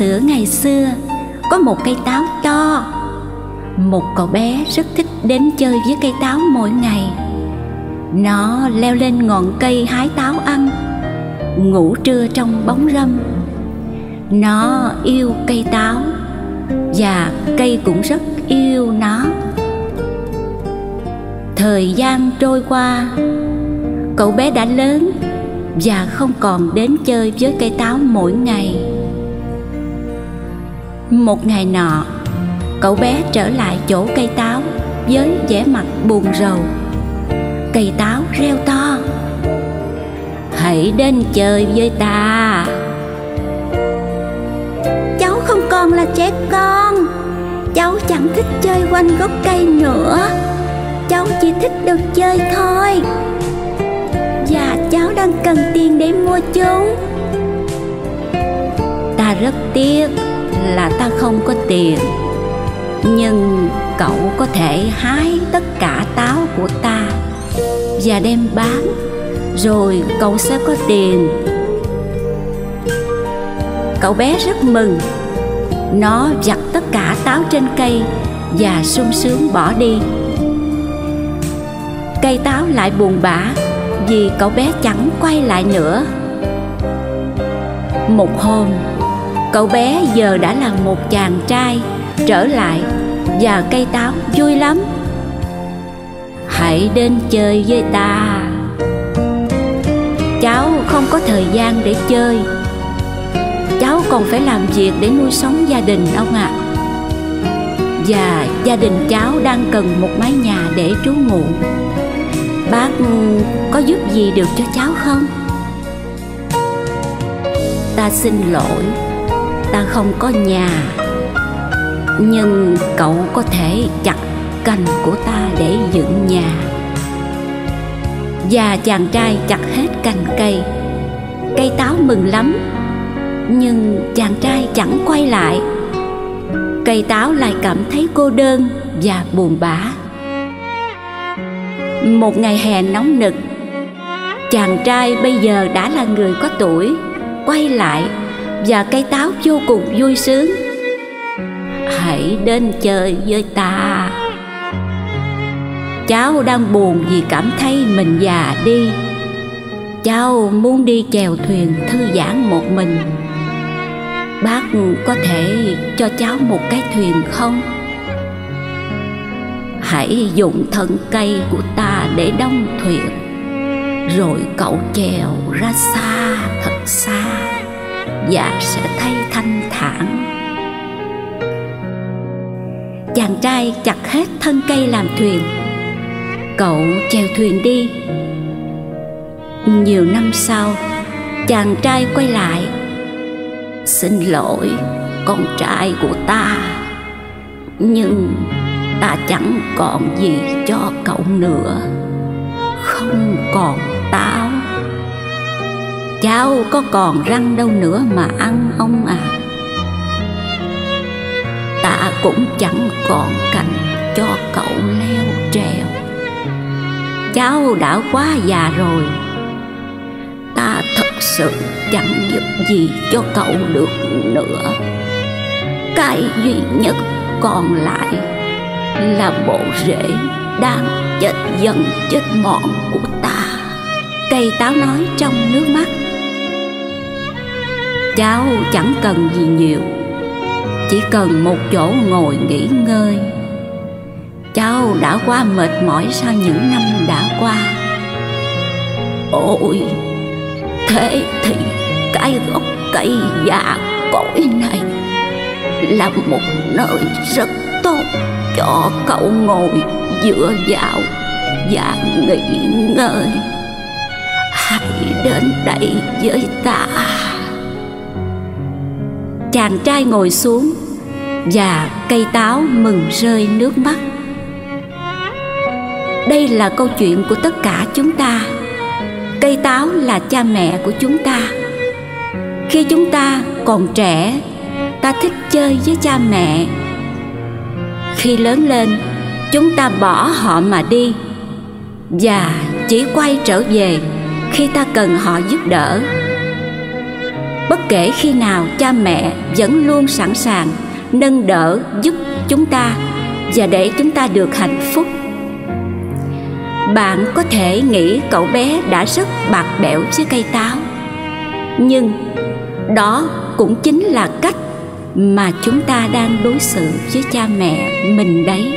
ngày xưa ngày xưa, có một cây táo to. Một cậu bé rất thích đến chơi với cây táo mỗi ngày. Nó leo lên ngọn cây hái táo ăn, ngủ trưa trong bóng râm. Nó yêu cây táo và cây cũng rất yêu nó. Thời gian trôi qua, cậu bé đã lớn và không còn đến chơi với cây táo mỗi ngày một ngày nọ, cậu bé trở lại chỗ cây táo với vẻ mặt buồn rầu. Cây táo reo to. Hãy đến chơi với ta. Cháu không còn là trẻ con. Cháu chẳng thích chơi quanh gốc cây nữa. Cháu chỉ thích được chơi thôi. Và cháu đang cần tiền để mua chúng. Ta rất tiếc là ta không có tiền. Nhưng cậu có thể hái tất cả táo của ta và đem bán, rồi cậu sẽ có tiền. Cậu bé rất mừng. Nó giặt tất cả táo trên cây và sung sướng bỏ đi. Cây táo lại buồn bã vì cậu bé chẳng quay lại nữa. Một hôm cậu bé giờ đã là một chàng trai, trở lại và cây táo vui lắm. Hãy đến chơi với ta. Cháu không có thời gian để chơi. Cháu còn phải làm việc để nuôi sống gia đình ông ạ. À. và gia đình cháu đang cần một mái nhà để trú ngụ. Bác có giúp gì được cho cháu không? Ta xin lỗi ta không có nhà. Nhưng cậu có thể chặt cành của ta để dựng nhà. Và chàng trai chặt hết cành cây. Cây táo mừng lắm. Nhưng chàng trai chẳng quay lại. Cây táo lại cảm thấy cô đơn và buồn bã. Một ngày hè nóng nực, chàng trai bây giờ đã là người có tuổi, quay lại và cây táo vô cùng vui sướng. Hãy đến chơi với ta. Cháu đang buồn vì cảm thấy mình già đi. Cháu muốn đi chèo thuyền thư giãn một mình. Bác có thể cho cháu một cái thuyền không? Hãy dùng thân cây của ta để đóng thuyền, rồi cậu chèo ra xa thật xa và sẽ thấy thanh thản. Chàng trai chặt hết thân cây làm thuyền. Cậu chèo thuyền đi. Nhiều năm sau, chàng trai quay lại. Xin lỗi, con trai của ta. Nhưng ta chẳng còn gì cho cậu nữa. Không còn táo cháu có còn răng đâu nữa mà ăn ông à? Tạ cũng chẳng còn cành cho cậu leo trèo. Cháu đã quá già rồi. Ta thật sự chẳng giúp gì cho cậu được nữa. Cái duy nhất còn lại là bộ rễ đang chết dần chết mọn của ta. Cây táo nói trong nước mắt cháu chẳng cần gì nhiều. Chỉ cần một chỗ ngồi nghỉ ngơi. Cháu đã quá mệt mỏi sau những năm đã qua. Ôi, thế thì cái gốc cây già cỗi này là một nơi rất tốt cho cậu ngồi dựa vào và nghỉ ngơi. Hãy đến đây với ta chàng trai ngồi xuống và cây táo mừng rơi nước mắt. Đây là câu chuyện của tất cả chúng ta. Cây táo là cha mẹ của chúng ta. Khi chúng ta còn trẻ, ta thích chơi với cha mẹ. Khi lớn lên, chúng ta bỏ họ mà đi và chỉ quay trở về khi ta cần họ giúp đỡ bất kể khi nào cha mẹ vẫn luôn sẵn sàng, nâng đỡ, giúp chúng ta và để chúng ta được hạnh phúc. Bạn có thể nghĩ cậu bé đã rất bạc bẽo với cây táo. Nhưng đó cũng chính là cách mà chúng ta đang đối xử với cha mẹ mình đấy.